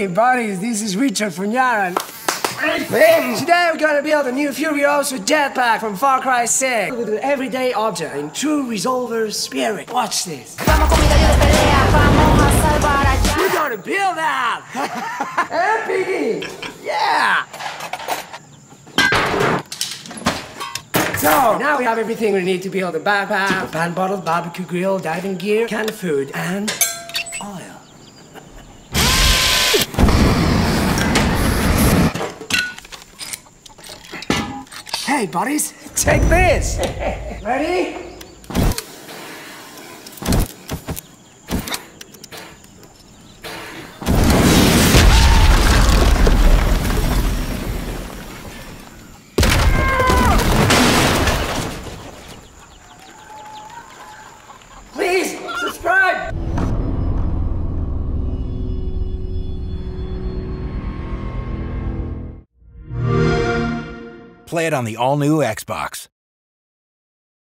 Hey, buddies, this is Richard from Yaran. Today we're gonna build a new Furioso jetpack from Far Cry 6 with an everyday object in true Resolver spirit. Watch this. We're gonna build that! hey, Yeah! So, now we have everything we need to build a backpack, pan bottle, barbecue grill, diving gear, canned food, and oil. Hey, buddies, take this. Ready? Play it on the all new Xbox.